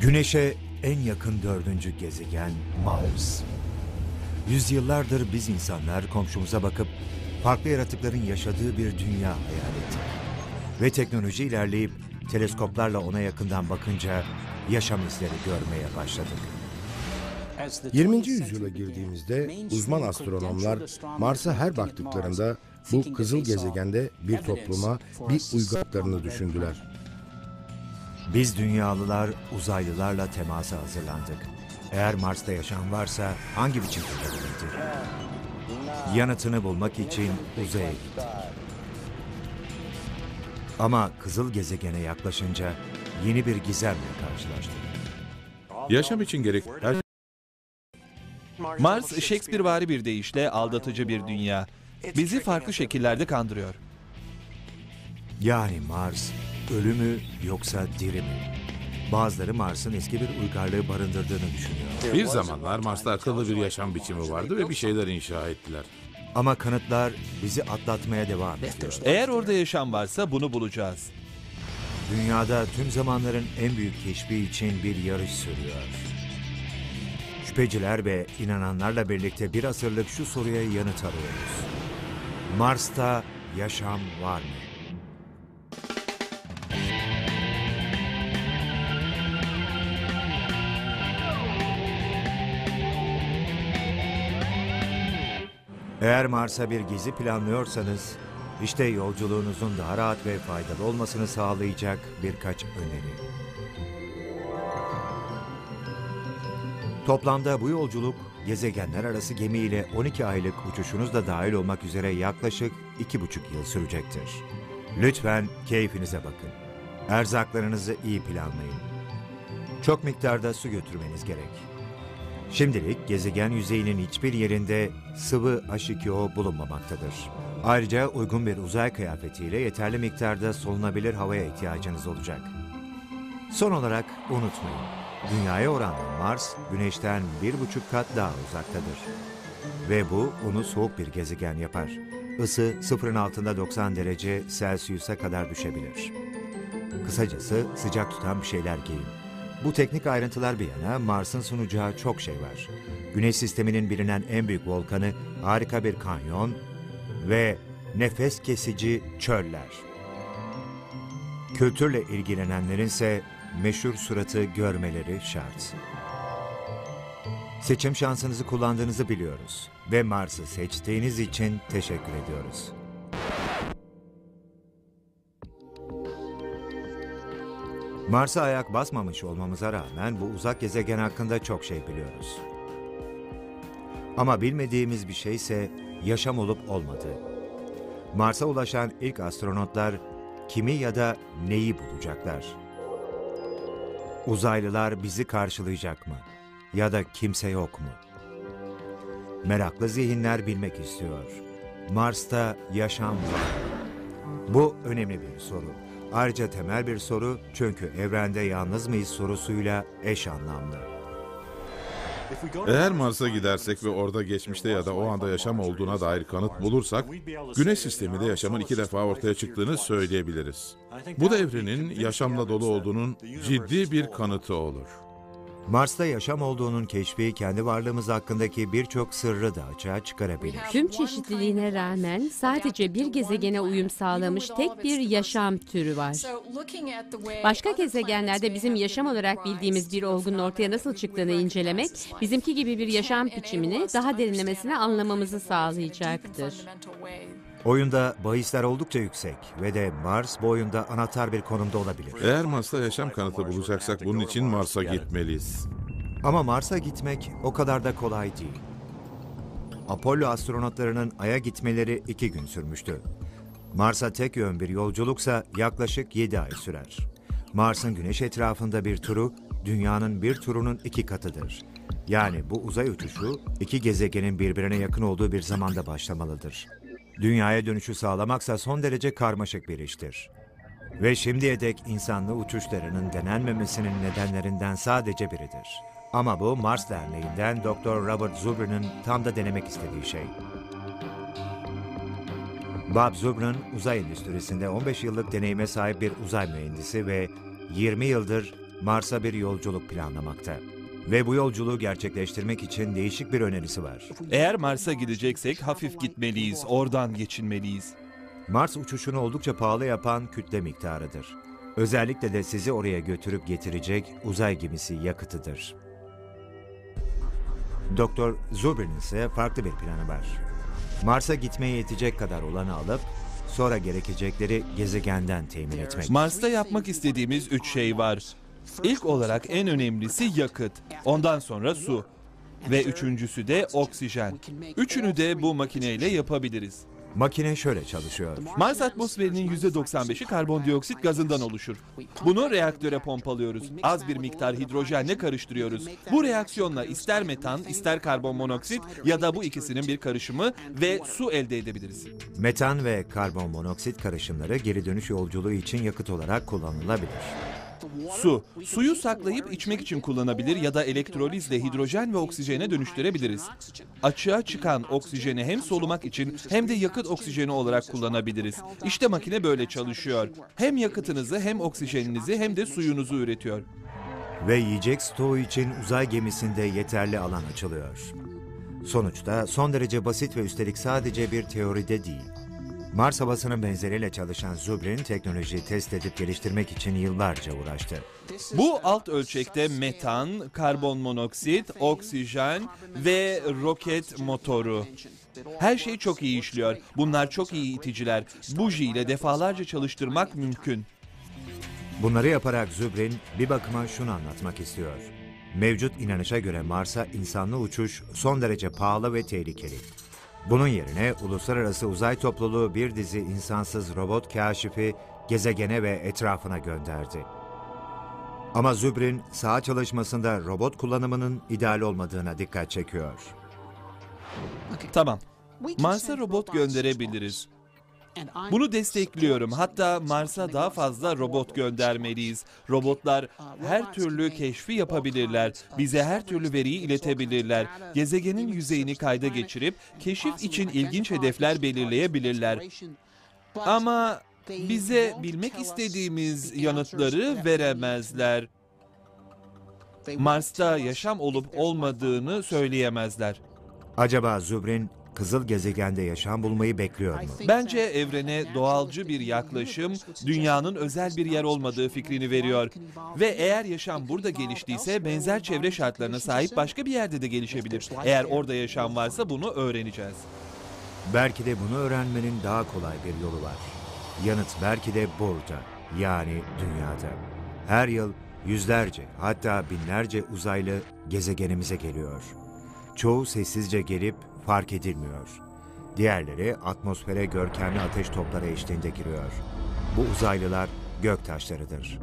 Güneş'e en yakın dördüncü gezegen Mars. Yüzyıllardır biz insanlar komşumuza bakıp farklı yaratıkların yaşadığı bir dünya hayal ettik. Ve teknoloji ilerleyip teleskoplarla ona yakından bakınca yaşam izleri görmeye başladık. 20. yüzyıla girdiğimizde uzman astronomlar Mars'a her baktıklarında bu kızıl gezegende bir topluma, bir uygarlıklarını düşündüler. Biz dünyalılar uzaylılarla temasa hazırlandık. Eğer Mars'ta yaşam varsa hangi biçimde olabilirdi? Yanıtını bulmak için uzaya gittik. Ama kızıl gezegene yaklaşınca yeni bir gizemle karşılaştık. Yaşam için gerek her Mars, Shakespeare'vari bir deyişle aldatıcı bir dünya. Bizi farklı şekillerde kandırıyor. Yani Mars ölü mü yoksa diri mi? Bazıları Mars'ın eski bir uygarlığı barındırdığını düşünüyor. bir zamanlar Mars'ta akıllı bir yaşam biçimi vardı ve bir şeyler inşa ettiler. Ama kanıtlar bizi atlatmaya devam ediyor. Eğer orada yaşam varsa bunu bulacağız. Dünyada tüm zamanların en büyük keşfi için bir yarış sürüyor. Şüpheciler ve inananlarla birlikte bir asırlık şu soruya yanıt arıyoruz. Mars'ta yaşam var mı? Eğer Mars'a bir gezi planlıyorsanız, işte yolculuğunuzun daha rahat ve faydalı olmasını sağlayacak birkaç öneri. Toplamda bu yolculuk gezegenler arası gemiyle 12 aylık uçuşunuz da dahil olmak üzere yaklaşık 2,5 yıl sürecektir. Lütfen keyfinize bakın. Erzaklarınızı iyi planlayın. Çok miktarda su götürmeniz gerek. Şimdilik gezegen yüzeyinin hiçbir yerinde sıvı H2O bulunmamaktadır. Ayrıca uygun bir uzay kıyafetiyle yeterli miktarda solunabilir havaya ihtiyacınız olacak. Son olarak unutmayın, dünyaya oranla Mars, Güneş'ten bir buçuk kat daha uzaktadır. Ve bu onu soğuk bir gezegen yapar. Isı sıfırın altında 90 derece Celsius'a kadar düşebilir. Kısacası sıcak tutan bir şeyler giyin. Bu teknik ayrıntılar bir yana Mars'ın sunacağı çok şey var. Güneş sisteminin bilinen en büyük volkanı, harika bir kanyon ve nefes kesici çöller. Kültürle ilgilenenlerin ise meşhur suratı görmeleri şart. Seçim şansınızı kullandığınızı biliyoruz ve Mars'ı seçtiğiniz için teşekkür ediyoruz. Mars'a ayak basmamış olmamıza rağmen bu uzak gezegen hakkında çok şey biliyoruz. Ama bilmediğimiz bir şey ise yaşam olup olmadığı. Mars'a ulaşan ilk astronotlar kimi ya da neyi bulacaklar? Uzaylılar bizi karşılayacak mı? Ya da kimse yok mu? Meraklı zihinler bilmek istiyor. Mars'ta yaşam var. Bu önemli bir soru. Ayrıca temel bir soru çünkü evrende yalnız mıyız sorusuyla eş anlamlı. Eğer Mars'a gidersek ve orada geçmişte ya da o anda yaşam olduğuna dair kanıt bulursak, Güneş sisteminde yaşamın iki defa ortaya çıktığını söyleyebiliriz. Bu da evrenin yaşamla dolu olduğunun ciddi bir kanıtı olur. Mars'ta yaşam olduğunun keşfi kendi varlığımız hakkındaki birçok sırrı da açığa çıkarabilir. Tüm çeşitliliğine rağmen sadece bir gezegene uyum sağlamış tek bir yaşam türü var. Başka gezegenlerde bizim yaşam olarak bildiğimiz bir olgunun ortaya nasıl çıktığını incelemek, bizimki gibi bir yaşam biçimini daha derinlemesine anlamamızı sağlayacaktır. Oyunda bahisler oldukça yüksek ve de Mars bu oyunda anahtar bir konumda olabilir. Eğer Mars'ta yaşam kanıtı bulacaksak bunun için Mars'a gitmeliyiz. Ama Mars'a gitmek o kadar da kolay değil. Apollo astronotlarının Ay'a gitmeleri iki gün sürmüştü. Mars'a tek yön bir yolculuksa yaklaşık 7 ay sürer. Mars'ın güneş etrafında bir turu, dünyanın bir turunun iki katıdır. Yani bu uzay uçuşu iki gezegenin birbirine yakın olduğu bir zamanda başlamalıdır. Dünyaya dönüşü sağlamaksa son derece karmaşık bir iştir. Ve şimdiye dek insanlı uçuşlarının denenmemesinin nedenlerinden sadece biridir. Ama bu Mars Derneği'nden Dr. Robert Zubrin'in tam da denemek istediği şey. Bob Zubrin, uzay endüstrisinde 15 yıllık deneyime sahip bir uzay mühendisi ve 20 yıldır Mars'a bir yolculuk planlamakta. Ve bu yolculuğu gerçekleştirmek için değişik bir önerisi var. Eğer Mars'a gideceksek hafif gitmeliyiz, oradan geçinmeliyiz. Mars uçuşunu oldukça pahalı yapan kütle miktarıdır. Özellikle de sizi oraya götürüp getirecek uzay gemisi yakıtıdır. Doktor Zubrin'in ise farklı bir planı var. Mars'a gitmeye yetecek kadar olanı alıp sonra gerekecekleri gezegenden temin etmek. Mars'ta yapmak istediğimiz üç şey var. İlk olarak en önemlisi yakıt, ondan sonra su ve üçüncüsü de oksijen. Üçünü de bu makineyle yapabiliriz. Makine şöyle çalışıyor. Mars atmosferinin %95'i karbondioksit gazından oluşur. Bunu reaktöre pompalıyoruz. Az bir miktar hidrojenle karıştırıyoruz. Bu reaksiyonla ister metan, ister karbon monoksit ya da bu ikisinin bir karışımı ve su elde edebiliriz. Metan ve karbon monoksit karışımları geri dönüş yolculuğu için yakıt olarak kullanılabilir. Su. Suyu saklayıp içmek için kullanabilir ya da elektrolizle hidrojen ve oksijene dönüştürebiliriz. Açığa çıkan oksijeni hem solumak için hem de yakıt oksijeni olarak kullanabiliriz. İşte makine böyle çalışıyor. Hem yakıtınızı hem oksijeninizi hem de suyunuzu üretiyor. Ve yiyecek stoğu için uzay gemisinde yeterli alan açılıyor. Sonuçta son derece basit ve üstelik sadece bir teoride değil. Mars havasının benzeriyle çalışan Zubrin teknolojiyi test edip geliştirmek için yıllarca uğraştı. Bu alt ölçekte metan, karbon monoksit, oksijen ve roket motoru. Her şey çok iyi işliyor. Bunlar çok iyi iticiler. Buji ile defalarca çalıştırmak mümkün. Bunları yaparak Zubrin bir bakıma şunu anlatmak istiyor. Mevcut inanışa göre Mars'a insanlı uçuş son derece pahalı ve tehlikeli. Bunun yerine uluslararası uzay topluluğu bir dizi insansız robot kaşifi gezegene ve etrafına gönderdi. Ama Zubrin saha çalışmasında robot kullanımının ideal olmadığına dikkat çekiyor. Tamam. Mars'a robot gönderebiliriz. Bunu destekliyorum. Hatta Mars'a daha fazla robot göndermeliyiz. Robotlar her türlü keşfi yapabilirler. Bize her türlü veriyi iletebilirler. Gezegenin yüzeyini kayda geçirip keşif için ilginç hedefler belirleyebilirler. Ama bize bilmek istediğimiz yanıtları veremezler. Mars'ta yaşam olup olmadığını söyleyemezler. Acaba Zubrin kızıl gezegende yaşam bulmayı bekliyor mu? Bence evrene doğalcı bir yaklaşım dünyanın özel bir yer olmadığı fikrini veriyor. Ve eğer yaşam burada geliştiyse benzer çevre şartlarına sahip başka bir yerde de gelişebilir. Eğer orada yaşam varsa bunu öğreneceğiz. Belki de bunu öğrenmenin daha kolay bir yolu var. Yanıt belki de burada, yani dünyada. Her yıl yüzlerce hatta binlerce uzaylı gezegenimize geliyor. Çoğu sessizce gelip fark edilmiyor. Diğerleri atmosfere görkemli ateş topları eşliğinde giriyor. Bu uzaylılar gök taşlarıdır.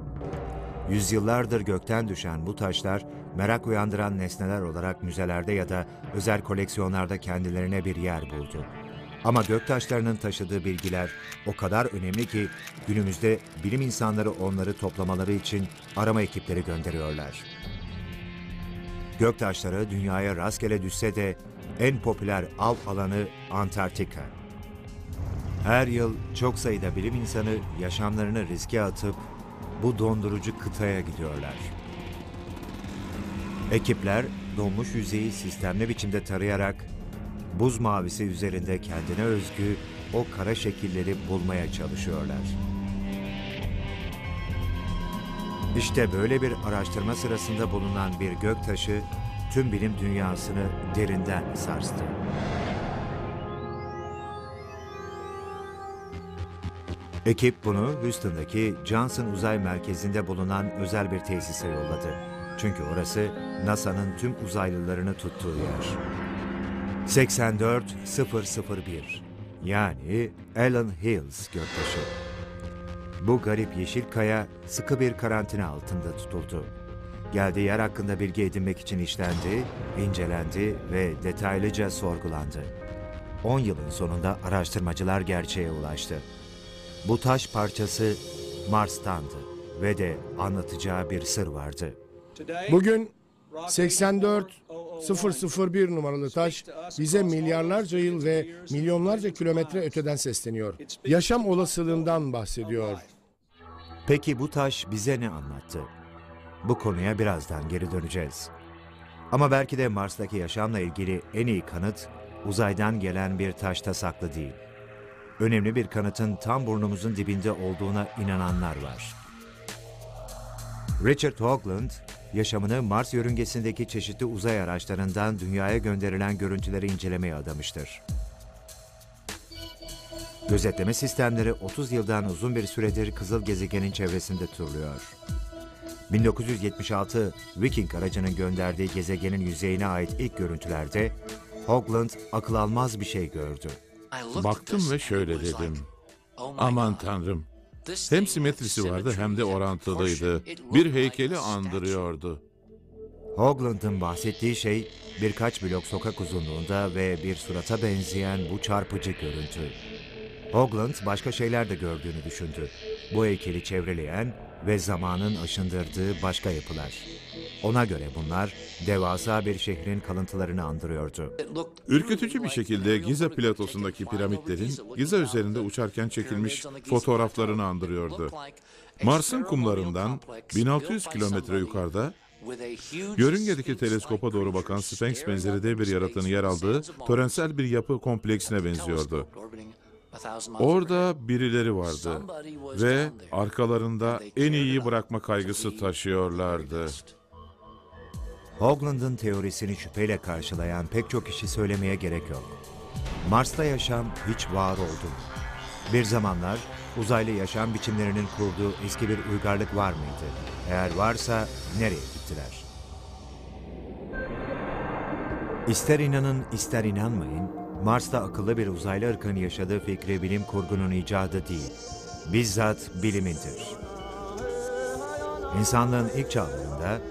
Yüzyıllardır gökten düşen bu taşlar merak uyandıran nesneler olarak müzelerde ya da özel koleksiyonlarda kendilerine bir yer buldu. Ama göktaşlarının taşıdığı bilgiler o kadar önemli ki günümüzde bilim insanları onları toplamaları için arama ekipleri gönderiyorlar. Göktaşları dünyaya rastgele düşse de en popüler av alanı Antarktika. Her yıl çok sayıda bilim insanı yaşamlarını riske atıp bu dondurucu kıtaya gidiyorlar. Ekipler donmuş yüzeyi sistemli biçimde tarayarak buz mavisi üzerinde kendine özgü o kara şekilleri bulmaya çalışıyorlar. İşte böyle bir araştırma sırasında bulunan bir göktaşı tüm bilim dünyasını derinden sarstı. Ekip bunu Houston'daki Johnson Uzay Merkezi'nde bulunan özel bir tesise yolladı. Çünkü orası NASA'nın tüm uzaylılarını tuttuğu yer. 84001 yani Allen Hills göktaşı. Bu garip yeşil kaya sıkı bir karantina altında tutuldu. Geldiği yer hakkında bilgi edinmek için işlendi, incelendi ve detaylıca sorgulandı. 10 yılın sonunda araştırmacılar gerçeğe ulaştı. Bu taş parçası Mars'tandı ve de anlatacağı bir sır vardı. Bugün 84001 numaralı taş bize milyarlarca yıl ve milyonlarca kilometre öteden sesleniyor. Yaşam olasılığından bahsediyor. Peki bu taş bize ne anlattı? Bu konuya birazdan geri döneceğiz. Ama belki de Mars'taki yaşamla ilgili en iyi kanıt uzaydan gelen bir taşta saklı değil. Önemli bir kanıtın tam burnumuzun dibinde olduğuna inananlar var. Richard Hoagland, yaşamını Mars yörüngesindeki çeşitli uzay araçlarından dünyaya gönderilen görüntüleri incelemeye adamıştır. Gözetleme sistemleri 30 yıldan uzun bir süredir kızıl gezegenin çevresinde turluyor. 1976 Viking aracının gönderdiği gezegenin yüzeyine ait ilk görüntülerde Hoagland akıl almaz bir şey gördü. Baktım ve şöyle dedim. Aman tanrım. Hem simetrisi vardı hem de orantılıydı. Bir heykeli andırıyordu. Hoagland'ın bahsettiği şey birkaç blok sokak uzunluğunda ve bir surata benzeyen bu çarpıcı görüntü. Hoagland başka şeyler de gördüğünü düşündü. Bu heykeli çevreleyen ve zamanın aşındırdığı başka yapılar. Ona göre bunlar devasa bir şehrin kalıntılarını andırıyordu. Ürkütücü bir şekilde Giza platosundaki piramitlerin Giza üzerinde uçarken çekilmiş fotoğraflarını andırıyordu. Mars'ın kumlarından 1600 kilometre yukarıda Yörüngedeki teleskopa doğru bakan Sphinx benzeri dev bir yaratığın yer aldığı törensel bir yapı kompleksine benziyordu. Orada birileri vardı ve arkalarında en iyiyi bırakma kaygısı taşıyorlardı. Hoagland'ın teorisini şüpheyle karşılayan pek çok kişi söylemeye gerek yok. Mars'ta yaşam hiç var oldu mu? Bir zamanlar uzaylı yaşam biçimlerinin kurduğu eski bir uygarlık var mıydı? Eğer varsa nereye gittiler? İster inanın ister inanmayın, Mars'ta akıllı bir uzaylı ırkın yaşadığı fikri bilim kurgunun icadı değil, bizzat bilimindir. İnsanlığın ilk çağlarında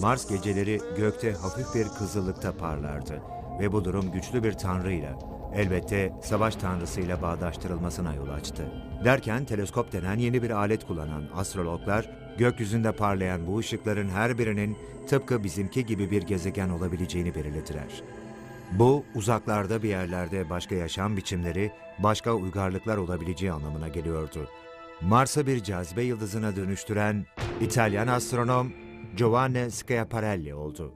Mars geceleri gökte hafif bir kızıllıkta parlardı ve bu durum güçlü bir tanrıyla, elbette savaş tanrısıyla bağdaştırılmasına yol açtı. Derken teleskop denen yeni bir alet kullanan astrologlar, gökyüzünde parlayan bu ışıkların her birinin tıpkı bizimki gibi bir gezegen olabileceğini belirlediler. Bu, uzaklarda bir yerlerde başka yaşam biçimleri, başka uygarlıklar olabileceği anlamına geliyordu. Mars'ı bir cazibe yıldızına dönüştüren İtalyan astronom Giovanni Schiaparelli oldu.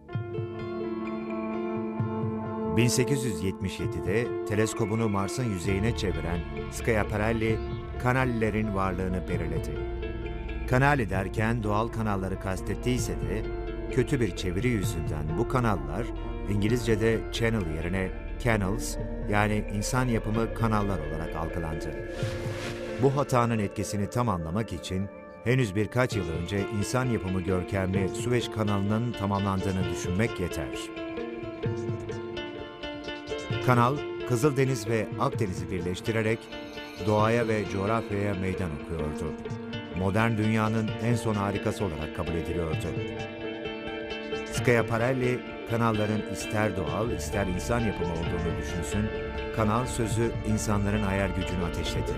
1877'de teleskobunu Mars'ın yüzeyine çeviren Schiaparelli, kanallerin varlığını belirledi. Kanali derken doğal kanalları kastettiyse de kötü bir çeviri yüzünden bu kanallar İngilizce'de channel yerine canals yani insan yapımı kanallar olarak algılandı. Bu hatanın etkisini tam anlamak için henüz birkaç yıl önce insan yapımı görkemli Süveyş kanalının tamamlandığını düşünmek yeter. Kanal, Kızıldeniz ve Akdeniz'i birleştirerek doğaya ve coğrafyaya meydan okuyordu. Modern dünyanın en son harikası olarak kabul ediliyordu. Schiaparelli, kanalların ister doğal ister insan yapımı olduğunu düşünsün, kanal sözü insanların hayal gücünü ateşledi.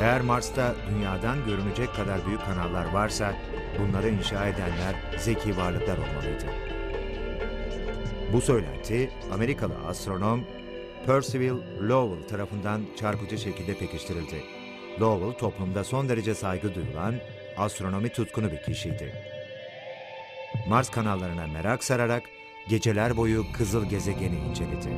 Eğer Mars'ta dünyadan görünecek kadar büyük kanallar varsa, bunları inşa edenler zeki varlıklar olmalıydı. Bu söylenti Amerikalı astronom Percival Lowell tarafından çarpıcı şekilde pekiştirildi. Lowell toplumda son derece saygı duyulan astronomi tutkunu bir kişiydi. Mars kanallarına merak sararak geceler boyu kızıl gezegeni inceledi.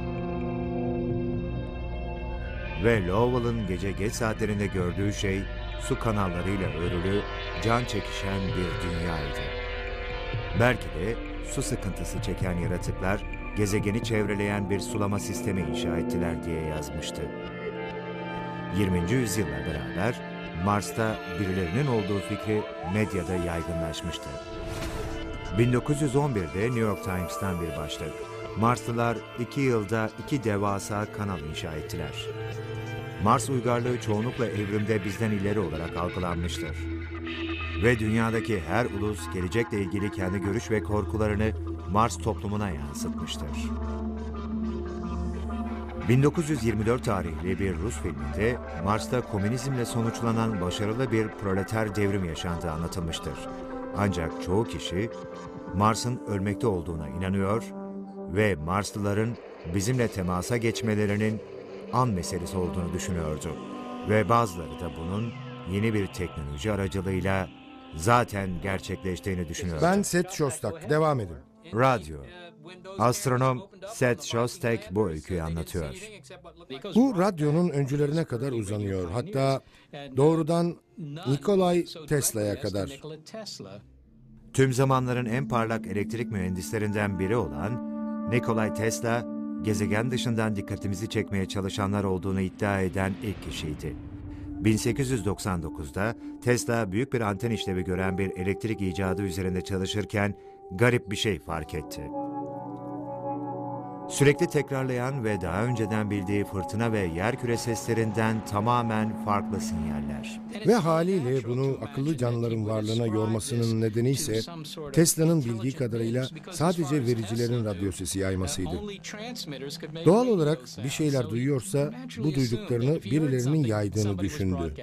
Ve Lowell'ın gece geç saatlerinde gördüğü şey su kanallarıyla örülü, can çekişen bir dünyaydı. Belki de su sıkıntısı çeken yaratıklar gezegeni çevreleyen bir sulama sistemi inşa ettiler diye yazmıştı. 20. yüzyılla beraber Mars'ta birilerinin olduğu fikri medyada yaygınlaşmıştı. 1911'de New York Times'tan bir başlık. Marslılar iki yılda iki devasa kanal inşa ettiler. Mars uygarlığı çoğunlukla evrimde bizden ileri olarak algılanmıştır. Ve dünyadaki her ulus gelecekle ilgili kendi görüş ve korkularını Mars toplumuna yansıtmıştır. 1924 tarihli bir Rus filminde Mars'ta komünizmle sonuçlanan başarılı bir proleter devrim yaşandığı anlatılmıştır. Ancak çoğu kişi Mars'ın ölmekte olduğuna inanıyor ve Marslıların bizimle temasa geçmelerinin an meselesi olduğunu düşünüyordu. Ve bazıları da bunun yeni bir teknoloji aracılığıyla zaten gerçekleştiğini düşünüyorum. Ben Seth Shostak. Devam edin. Radyo. Astronom Seth Shostak bu öyküyü anlatıyor. Bu radyonun öncülerine kadar uzanıyor. Hatta doğrudan Nikolay Tesla'ya kadar. Tüm zamanların en parlak elektrik mühendislerinden biri olan Nikola Tesla, gezegen dışından dikkatimizi çekmeye çalışanlar olduğunu iddia eden ilk kişiydi. 1899'da Tesla büyük bir anten işlevi gören bir elektrik icadı üzerinde çalışırken garip bir şey fark etti. Sürekli tekrarlayan ve daha önceden bildiği fırtına ve yerküre seslerinden tamamen farklı sinyaller. Ve haliyle bunu akıllı canlıların varlığına yormasının nedeni ise Tesla'nın bildiği kadarıyla sadece vericilerin radyo sesi yaymasıydı. Doğal olarak bir şeyler duyuyorsa bu duyduklarını birilerinin yaydığını düşündü.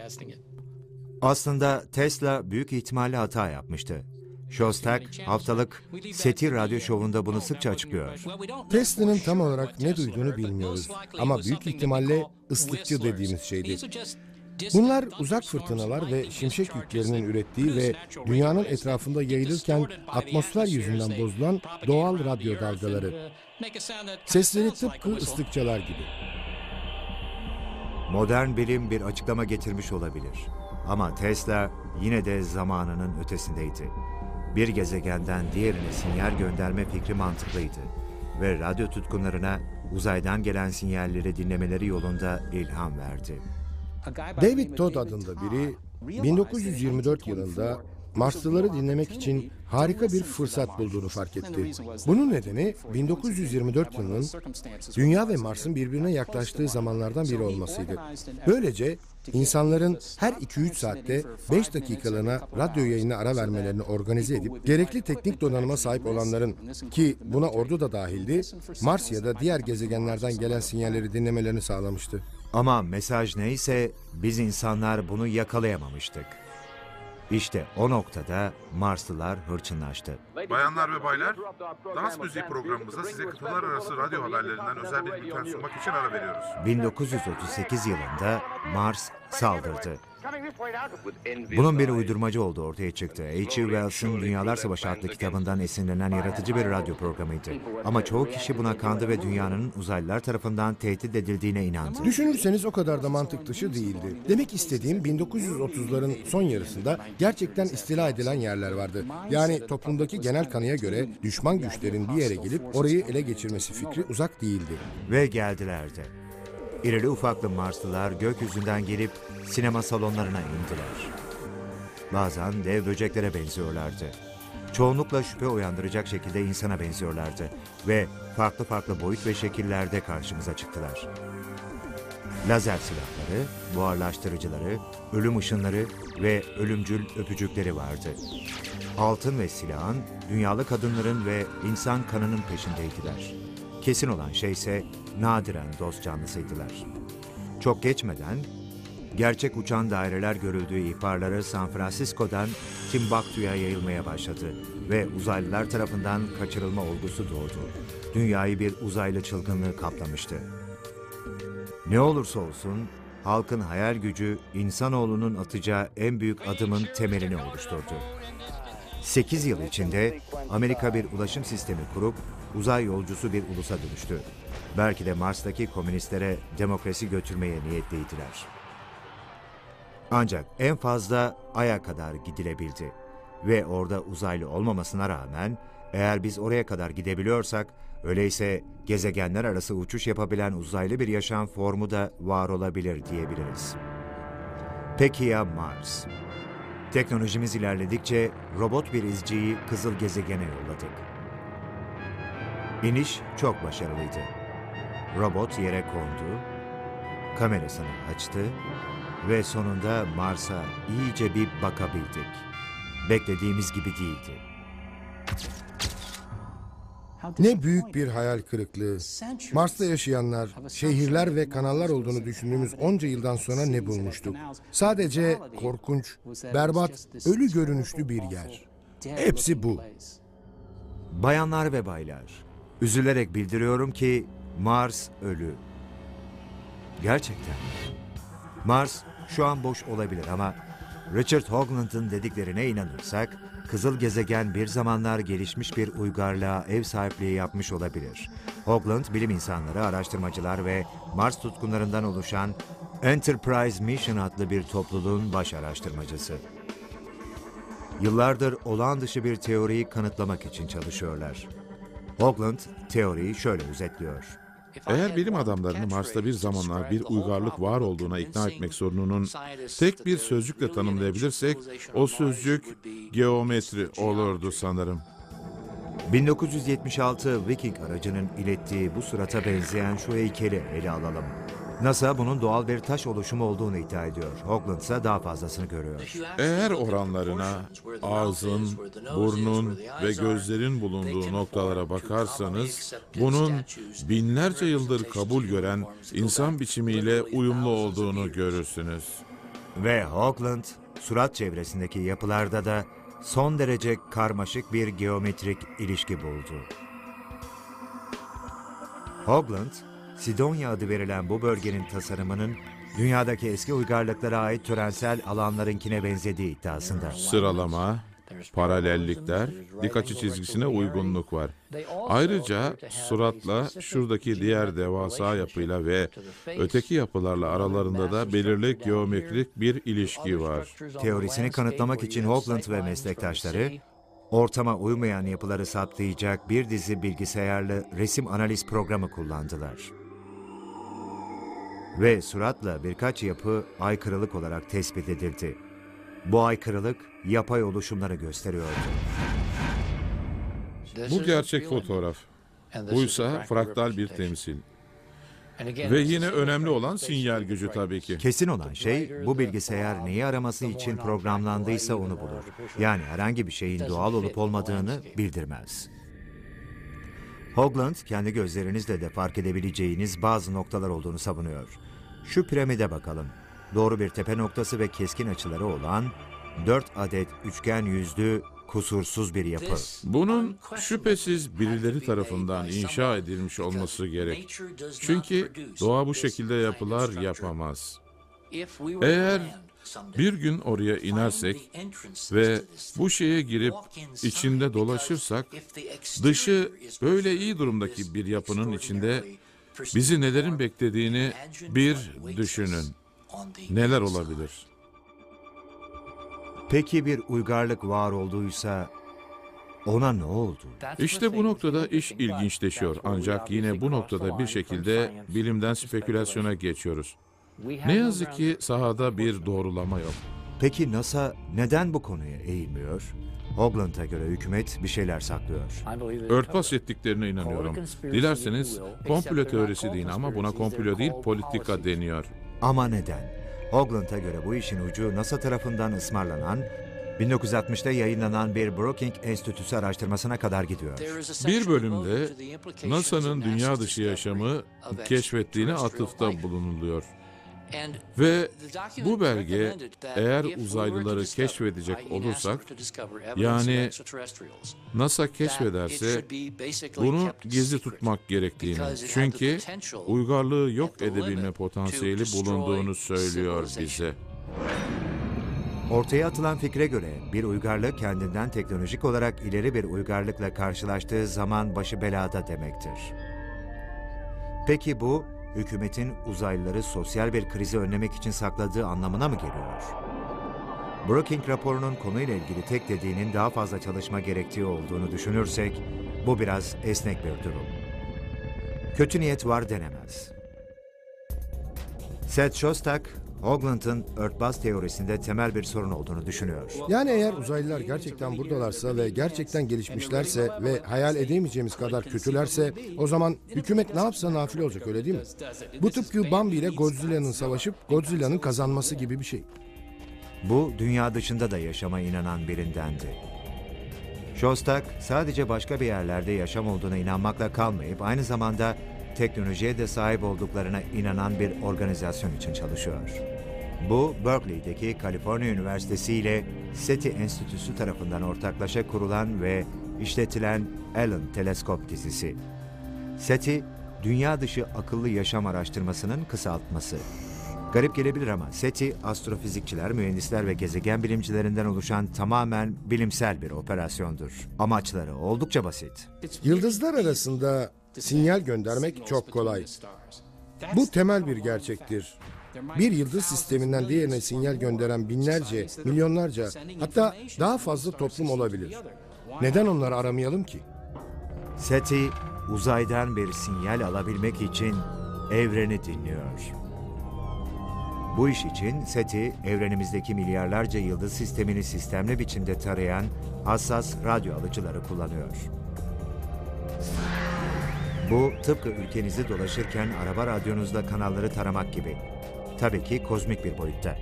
Aslında Tesla büyük ihtimalle hata yapmıştı. Shostak haftalık SETI radyo şovunda bunu sıkça açıklıyor. Tesla'nın tam olarak ne duyduğunu bilmiyoruz ama büyük ihtimalle ıslıkçı dediğimiz şeydi. Bunlar uzak fırtınalar ve şimşek yüklerinin ürettiği ve dünyanın etrafında yayılırken atmosfer yüzünden bozulan doğal radyo dalgaları. Sesleri tıpkı ıslıkçalar gibi. Modern bilim bir açıklama getirmiş olabilir. Ama Tesla yine de zamanının ötesindeydi. Bir gezegenden diğerine sinyal gönderme fikri mantıklıydı ve radyo tutkunlarına uzaydan gelen sinyalleri dinlemeleri yolunda ilham verdi. David Todd adında biri 1924 yılında Marslıları dinlemek için harika bir fırsat bulduğunu fark etti. Bunun nedeni 1924 yılının Dünya ve Mars'ın birbirine yaklaştığı zamanlardan biri olmasıydı. Böylece insanların her 2-3 saatte 5 dakikalığına radyo yayını ara vermelerini organize edip gerekli teknik donanıma sahip olanların ki buna ordu da dahildi Mars ya da diğer gezegenlerden gelen sinyalleri dinlemelerini sağlamıştı. Ama mesaj neyse biz insanlar bunu yakalayamamıştık. İşte o noktada Marslılar hırçınlaştı. Bayanlar ve baylar, dans müziği programımıza size kıtalar arası radyo haberlerinden özel bir bülten sunmak için ara veriyoruz. 1938 yılında Mars saldırdı. Bunun bir uydurmacı olduğu ortaya çıktı. H.G. Wells'ın Dünyalar Savaşı adlı kitabından esinlenen yaratıcı bir radyo programıydı. Ama çoğu kişi buna kandı ve dünyanın uzaylılar tarafından tehdit edildiğine inandı. Düşünürseniz o kadar da mantık dışı değildi. Demek istediğim 1930'ların son yarısında gerçekten istila edilen yerler vardı. Yani toplumdaki genel kanıya göre düşman güçlerin bir yere gelip orayı ele geçirmesi fikri uzak değildi. Ve geldiler de. İrili ufaklı Marslılar gökyüzünden gelip sinema salonlarına indiler. Bazen dev böceklere benziyorlardı. Çoğunlukla şüphe uyandıracak şekilde insana benziyorlardı ve farklı farklı boyut ve şekillerde karşımıza çıktılar. Lazer silahları, buharlaştırıcıları, ölüm ışınları ve ölümcül öpücükleri vardı. Altın ve silahın dünyalı kadınların ve insan kanının peşindeydiler. Kesin olan şey ise nadiren dost canlısıydılar. Çok geçmeden gerçek uçan daireler görüldüğü ihbarları San Francisco'dan Timbuktu'ya yayılmaya başladı ve uzaylılar tarafından kaçırılma olgusu doğdu. Dünyayı bir uzaylı çılgınlığı kaplamıştı. Ne olursa olsun halkın hayal gücü insanoğlunun atacağı en büyük adımın temelini oluşturdu. 8 yıl içinde Amerika bir ulaşım sistemi kurup uzay yolcusu bir ulusa dönüştü. Belki de Mars'taki komünistlere demokrasi götürmeye niyetliydiler. Ancak en fazla Ay'a kadar gidilebildi. Ve orada uzaylı olmamasına rağmen eğer biz oraya kadar gidebiliyorsak öyleyse gezegenler arası uçuş yapabilen uzaylı bir yaşam formu da var olabilir diyebiliriz. Peki ya Mars? Teknolojimiz ilerledikçe robot bir izciyi kızıl gezegene yolladık. İniş çok başarılıydı. Robot yere kondu, kamerasını açtı ve sonunda Mars'a iyice bir bakabildik. Beklediğimiz gibi değildi. Ne büyük bir hayal kırıklığı. Mars'ta yaşayanlar, şehirler ve kanallar olduğunu düşündüğümüz onca yıldan sonra ne bulmuştuk? Sadece korkunç, berbat, ölü görünüşlü bir yer. Hepsi bu. Bayanlar ve baylar, üzülerek bildiriyorum ki Mars ölü. Gerçekten. Mars şu an boş olabilir ama Richard Hoagland'ın dediklerine inanırsak, kızıl gezegen bir zamanlar gelişmiş bir uygarlığa ev sahipliği yapmış olabilir. Hoagland, bilim insanları, araştırmacılar ve Mars tutkunlarından oluşan Enterprise Mission adlı bir topluluğun baş araştırmacısı. Yıllardır olağan dışı bir teoriyi kanıtlamak için çalışıyorlar. Hoagland, teoriyi şöyle özetliyor. Eğer bilim adamlarını Mars'ta bir zamanlar bir uygarlık var olduğuna ikna etmek sorununun tek bir sözcükle tanımlayabilirsek, o sözcük geometri olurdu sanırım. 1976 Viking aracının ilettiği bu surata benzeyen şu heykeli ele alalım. NASA bunun doğal bir taş oluşumu olduğunu iddia ediyor. Hoagland ise daha fazlasını görüyor. Eğer oranlarına ağzın, burnun ve gözlerin bulunduğu noktalara bakarsanız, bunun binlerce yıldır kabul gören insan biçimiyle uyumlu olduğunu görürsünüz. Ve Hoagland, surat çevresindeki yapılarda da son derece karmaşık bir geometrik ilişki buldu. Hoagland, Sidonya adı verilen bu bölgenin tasarımının dünyadaki eski uygarlıklara ait törensel alanlarınkine benzediği iddiasında. Sıralama, paralellikler, dik açı çizgisine uygunluk var. Ayrıca suratla şuradaki diğer devasa yapıyla ve öteki yapılarla aralarında da belirli geometrik bir ilişki var. Teorisini kanıtlamak için Hoagland ve meslektaşları, ortama uymayan yapıları saptayacak bir dizi bilgisayarlı resim analiz programı kullandılar. Ve suratla birkaç yapı aykırılık olarak tespit edildi. Bu aykırılık yapay oluşumları gösteriyordu. Bu gerçek fotoğraf. Buysa fraktal bir temsil. Ve yine önemli olan sinyal gücü tabii ki. Kesin olan şey bu bilgisayar neyi araması için programlandıysa onu bulur. Yani herhangi bir şeyin doğal olup olmadığını bildirmez. Hoagland kendi gözlerinizle de fark edebileceğiniz bazı noktalar olduğunu savunuyor. Şu piramide bakalım. Doğru bir tepe noktası ve keskin açıları olan 4 adet üçgen yüzlü kusursuz bir yapı. Bunun şüphesiz birileri tarafından inşa edilmiş olması gerek. Çünkü doğa bu şekilde yapılar yapamaz. Eğer bir gün oraya inersek ve bu şeye girip içinde dolaşırsak, dışı böyle iyi durumdaki bir yapının içinde bizi nelerin beklediğini bir düşünün. Neler olabilir? Peki bir uygarlık var olduysa ona ne oldu? İşte bu noktada iş ilginçleşiyor. Ancak yine bu noktada bir şekilde bilimden spekülasyona geçiyoruz. Ne yazık ki sahada bir doğrulama yok. Peki NASA neden bu konuya eğilmiyor? Hoagland'a göre hükümet bir şeyler saklıyor. Örtbas ettiklerine inanıyorum. Dilerseniz komplo teorisi deyin ama buna komplo değil politika deniyor. Ama neden? Hoagland'a göre bu işin ucu NASA tarafından ısmarlanan, 1960'ta yayınlanan bir Brookings Enstitüsü araştırmasına kadar gidiyor. Bir bölümde NASA'nın dünya dışı yaşamı keşfettiğine atıfta bulunuluyor. Ve bu belge eğer uzaylıları keşfedecek olursak, yani NASA keşfederse bunu gizli tutmak gerektiğini, çünkü uygarlığı yok edebilme potansiyeli bulunduğunu söylüyor bize. Ortaya atılan fikre göre bir uygarlık kendinden teknolojik olarak ileri bir uygarlıkla karşılaştığı zaman başı belada demektir. Peki bu hükümetin uzaylıları sosyal bir krizi önlemek için sakladığı anlamına mı geliyor? Brookings raporunun konuyla ilgili tek dediğinin daha fazla çalışma gerektiği olduğunu düşünürsek, bu biraz esnek bir durum. Kötü niyet var denemez. Seth Shostak, Hoagland'ın örtbas teorisinde temel bir sorun olduğunu düşünüyor. Yani eğer uzaylılar gerçekten buradalarsa ve gerçekten gelişmişlerse ve hayal edemeyeceğimiz kadar kötülerse o zaman hükümet ne yapsa nafile olacak öyle değil mi? Bu tıpkı Bambi ile Godzilla'nın savaşıp Godzilla'nın kazanması gibi bir şey. Bu dünya dışında da yaşama inanan birindendi. Shostak sadece başka bir yerlerde yaşam olduğuna inanmakla kalmayıp aynı zamanda teknolojiye de sahip olduklarına inanan bir organizasyon için çalışıyor. Bu, Berkeley'deki Kaliforniya Üniversitesi ile SETI Enstitüsü tarafından ortaklaşa kurulan ve işletilen Allen Teleskop dizisi. SETI, dünya dışı akıllı yaşam araştırmasının kısaltması. Garip gelebilir ama SETI, astrofizikçiler, mühendisler ve gezegen bilimcilerinden oluşan tamamen bilimsel bir operasyondur. Amaçları oldukça basit. Yıldızlar arasında sinyal göndermek çok kolay. Bu temel bir gerçektir. Bir yıldız sisteminden diğerine sinyal gönderen binlerce, milyonlarca, hatta daha fazla toplum olabilir. Neden onları aramayalım ki? SETI, uzaydan bir sinyal alabilmek için evreni dinliyor. Bu iş için SETI, evrenimizdeki milyarlarca yıldız sistemini sistemli biçimde tarayan hassas radyo alıcıları kullanıyor. Bu tıpkı ülkenizi dolaşırken araba radyonuzda kanalları taramak gibi. Tabii ki kozmik bir boyutta.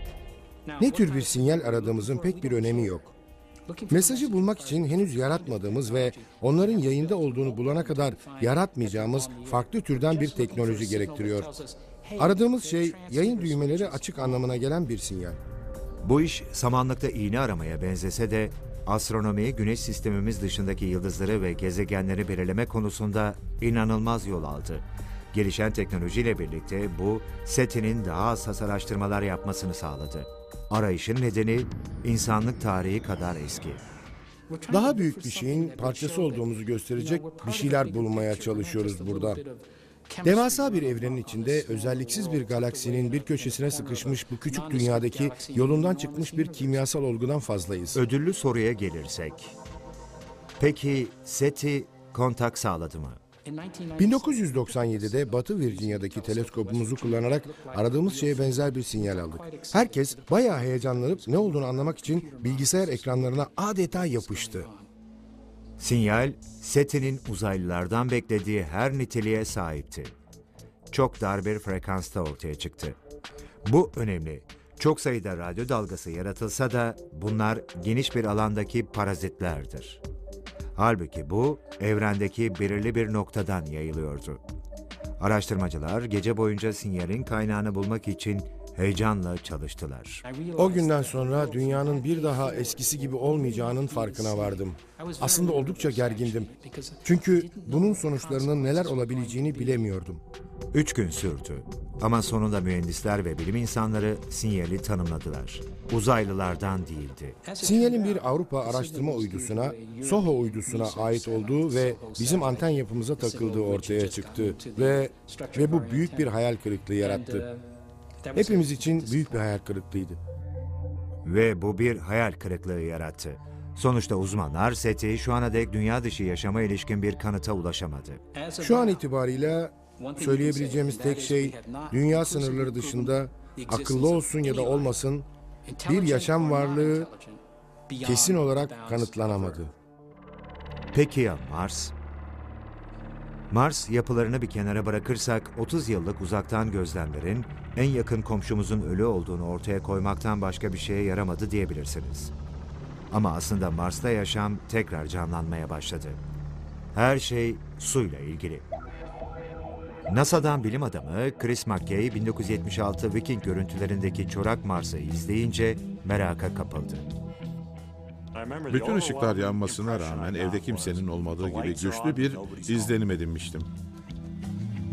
Ne tür bir sinyal aradığımızın pek bir önemi yok. Mesajı bulmak için henüz yaratmadığımız ve onların yayında olduğunu bulana kadar yaratmayacağımız farklı türden bir teknoloji gerektiriyor. Aradığımız şey yayın düğmeleri açık anlamına gelen bir sinyal. Bu iş samanlıkta iğne aramaya benzese de astronomi, güneş sistemimiz dışındaki yıldızları ve gezegenleri belirleme konusunda inanılmaz yol aldı. Gelişen teknolojiyle birlikte bu, SETI'nin daha hassas araştırmalar yapmasını sağladı. Arayışın nedeni insanlık tarihi kadar eski. Daha büyük bir şeyin parçası olduğumuzu gösterecek bir şeyler bulmaya çalışıyoruz burada. Devasa bir evrenin içinde özelliksiz bir galaksinin bir köşesine sıkışmış bu küçük dünyadaki yolundan çıkmış bir kimyasal olgudan fazlayız. Ödüllü soruya gelirsek. Peki SETI kontak sağladı mı? 1997'de Batı Virginia'daki teleskopumuzu kullanarak aradığımız şeye benzer bir sinyal aldık. Herkes bayağı heyecanlanıp ne olduğunu anlamak için bilgisayar ekranlarına adeta yapıştı. Sinyal, SETI'nin uzaylılardan beklediği her niteliğe sahipti. Çok dar bir frekansta ortaya çıktı. Bu önemli. Çok sayıda radyo dalgası yaratılsa da bunlar geniş bir alandaki parazitlerdir. Halbuki bu, evrendeki belirli bir noktadan yayılıyordu. Araştırmacılar gece boyunca sinyalin kaynağını bulmak için heyecanla çalıştılar. O günden sonra dünyanın bir daha eskisi gibi olmayacağının farkına vardım. Aslında oldukça gergindim. Çünkü bunun sonuçlarının neler olabileceğini bilemiyordum. Üç gün sürdü. Ama sonunda mühendisler ve bilim insanları sinyali tanımladılar. Uzaylılardan değildi. Sinyalin bir Avrupa araştırma uydusuna, SOHO uydusuna ait olduğu ve bizim anten yapımıza takıldığı ortaya çıktı ve ve bu büyük bir hayal kırıklığı yarattı. Hepimiz için büyük bir hayal kırıklığıydı. Ve bu bir hayal kırıklığı yarattı. Sonuçta uzmanlar SETI şu ana dek dünya dışı yaşama ilişkin bir kanıta ulaşamadı. Şu an itibariyle söyleyebileceğimiz tek şey dünya sınırları dışında akıllı olsun ya da olmasın bir yaşam varlığı kesin olarak kanıtlanamadı. Peki ya Mars? Mars yapılarını bir kenara bırakırsak 30 yıllık uzaktan gözlemlerin en yakın komşumuzun ölü olduğunu ortaya koymaktan başka bir şeye yaramadı diyebilirsiniz. Ama aslında Mars'ta yaşam tekrar canlanmaya başladı. Her şey suyla ilgili. NASA'dan bilim adamı Chris McKay 1976 Viking görüntülerindeki çorak Mars'ı izleyince meraka kapıldı. Bütün ışıklar yanmasına rağmen evde kimsenin olmadığı gibi güçlü bir izlenim edinmiştim.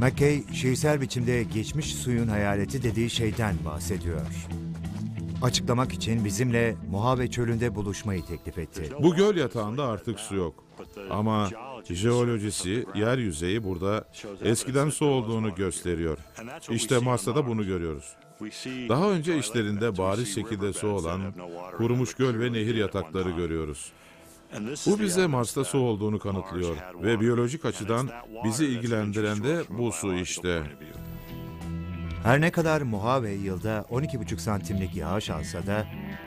McKay, şiirsel biçimde geçmiş suyun hayaleti dediği şeyden bahsediyor. Açıklamak için bizimle Mojave çölünde buluşmayı teklif etti. Bu göl yatağında artık su yok. Ama jeolojisi, yer burada eskiden su olduğunu gösteriyor. İşte Mars'ta da bunu görüyoruz. Daha önce işlerinde bariz şekilde su olan kurumuş göl ve nehir yatakları görüyoruz. Bu bize Mars'ta su olduğunu kanıtlıyor ve biyolojik açıdan bizi ilgilendiren de bu su işte. Her ne kadar Mojave yılda 12,5 santimlik yağış alsa da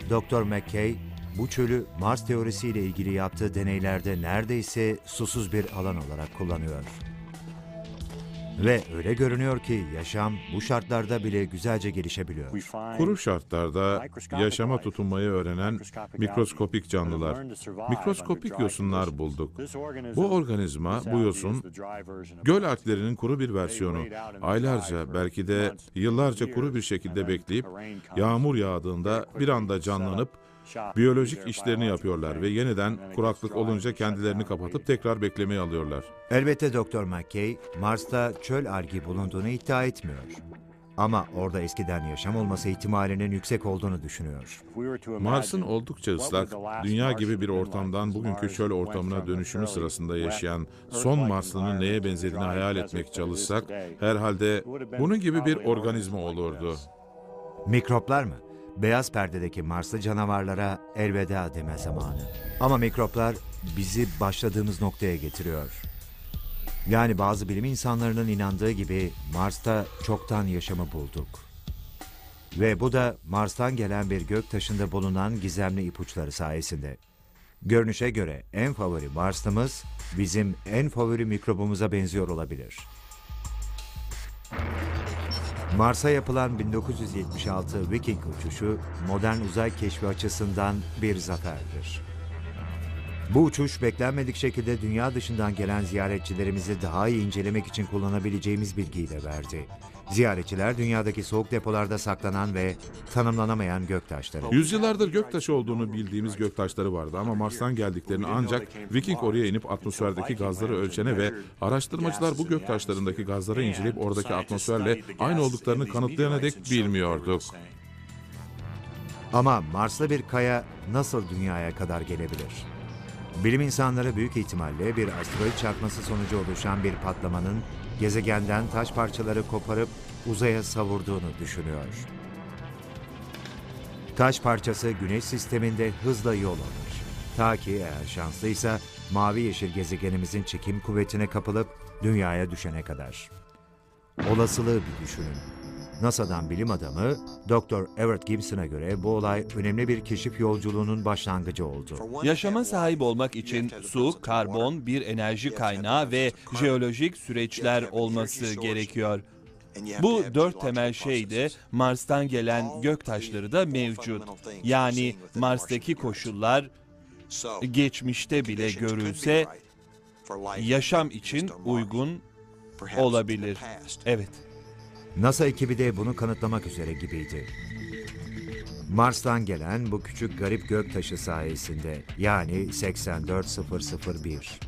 Dr. McKay bu çölü Mars teorisiyle ilgili yaptığı deneylerde neredeyse susuz bir alan olarak kullanıyor. Ve öyle görünüyor ki yaşam bu şartlarda bile güzelce gelişebiliyor. Kuru şartlarda yaşama tutunmayı öğrenen mikroskopik canlılar, mikroskopik yosunlar bulduk. Bu organizma, bu yosun, göl alglerinin kuru bir versiyonu. Aylarca, belki de yıllarca kuru bir şekilde bekleyip, yağmur yağdığında bir anda canlanıp, biyolojik işlerini yapıyorlar ve yeniden kuraklık olunca kendilerini kapatıp tekrar beklemeye alıyorlar. Elbette Dr. McKay, Mars'ta çöl algi bulunduğunu iddia etmiyor. Ama orada eskiden yaşam olması ihtimalinin yüksek olduğunu düşünüyor. Mars'ın oldukça ıslak, dünya gibi bir ortamdan bugünkü çöl ortamına dönüşümü sırasında yaşayan son Marslı'nın neye benzediğini hayal etmek çalışsak, herhalde bunun gibi bir organizma olurdu. Mikroplar mı? Beyaz perdedeki Marslı canavarlara elveda deme zamanı. Ama mikroplar bizi başladığımız noktaya getiriyor. Yani bazı bilim insanlarının inandığı gibi Mars'ta çoktan yaşamı bulduk. Ve bu da Mars'tan gelen bir gök taşında bulunan gizemli ipuçları sayesinde. Görünüşe göre en favori Marslımız bizim en favori mikrobumuza benziyor olabilir. Mars'a yapılan 1976 Viking uçuşu modern uzay keşfi açısından bir zaferdir. Bu uçuş beklenmedik şekilde dünya dışından gelen ziyaretçilerimizi daha iyi incelemek için kullanabileceğimiz bilgiyi de verdi. Ziyaretçiler dünyadaki soğuk depolarda saklanan ve tanımlanamayan göktaşları. Yüzyıllardır göktaşı olduğunu bildiğimiz göktaşları vardı ama Mars'tan geldiklerini ancak Viking oraya inip atmosferdeki gazları ölçene ve araştırmacılar bu göktaşlarındaki gazları inceleyip oradaki atmosferle aynı olduklarını kanıtlayana dek bilmiyorduk. Ama Marslı bir kaya nasıl dünyaya kadar gelebilir? Bilim insanları büyük ihtimalle bir asteroid çarpması sonucu oluşan bir patlamanın gezegenden taş parçaları koparıp uzaya savurduğunu düşünüyor. Taş parçası güneş sisteminde hızla yol alır. Ta ki eğer şanslıysa mavi yeşil gezegenimizin çekim kuvvetine kapılıp dünyaya düşene kadar. Olasılığı bir düşünün. NASA'dan bilim adamı Dr. Everett Gibson'a göre bu olay önemli bir keşif yolculuğunun başlangıcı oldu. Yaşama sahip olmak için su, karbon, bir enerji kaynağı ve jeolojik süreçler olması gerekiyor. Bu dört temel şey de Mars'tan gelen gök taşları da mevcut. Yani Mars'taki koşullar geçmişte bile görülse yaşam için uygun olabilir. Evet. NASA ekibi de bunu kanıtlamak üzere gibiydi. Mars'tan gelen bu küçük garip göktaşı sayesinde yani 84001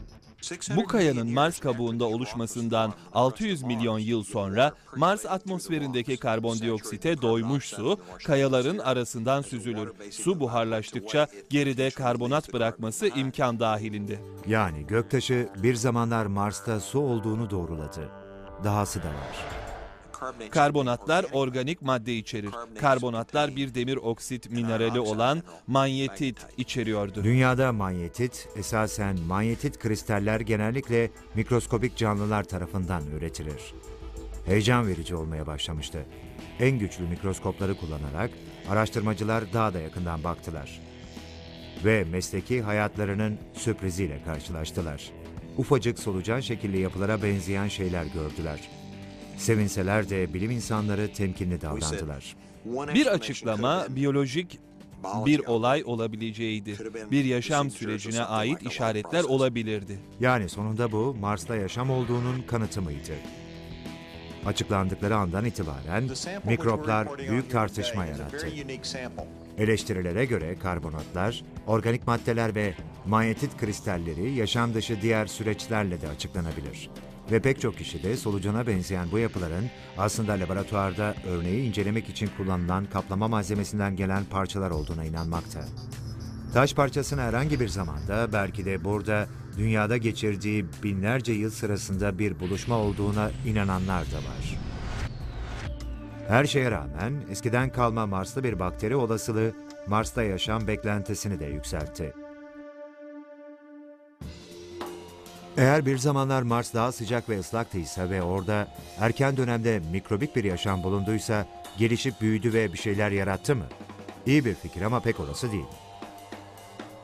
Bu kayanın Mars kabuğunda oluşmasından 600 milyon yıl sonra Mars atmosferindeki karbondioksite doymuş su kayaların arasından süzülür. Su buharlaştıkça geride karbonat bırakması imkan dahilinde. yani göktaşı bir zamanlar Mars'ta su olduğunu doğruladı. Dahası da var. Karbonatlar organik madde içerir. Karbonatlar bir demir oksit minerali olan manyetit içeriyordu. Dünyada manyetit, esasen manyetit kristaller genellikle mikroskobik canlılar tarafından üretilir. Heyecan verici olmaya başlamıştı. En güçlü mikroskopları kullanarak araştırmacılar daha da yakından baktılar. Ve mesleki hayatlarının sürpriziyle karşılaştılar. Ufacık solucan şekilli yapılara benzeyen şeyler gördüler. Sevinseler de bilim insanları temkinli davrandılar. Bir açıklama biyolojik bir olay olabileceğiydi. Bir yaşam sürecine ait işaretler olabilirdi. Yani sonunda bu Mars'ta yaşam olduğunun kanıtı mıydı? Açıklandıkları andan itibaren mikroplar büyük tartışma yarattı. Eleştirilere göre karbonatlar, organik maddeler ve manyetit kristalleri yaşam dışı diğer süreçlerle de açıklanabilir. Ve pek çok kişi de solucana benzeyen bu yapıların aslında laboratuvarda örneği incelemek için kullanılan kaplama malzemesinden gelen parçalar olduğuna inanmakta. Taş parçasını herhangi bir zamanda belki de burada dünyada geçirdiği binlerce yıl sırasında bir buluşma olduğuna inananlar da var. Her şeye rağmen eskiden kalma Marslı bir bakteri olasılığı Mars'ta yaşam beklentisini de yükseltti. Eğer bir zamanlar Mars daha sıcak ve ıslaktıysa ve orada erken dönemde mikrobik bir yaşam bulunduysa gelişip büyüdü ve bir şeyler yarattı mı? İyi bir fikir ama pek olası değil.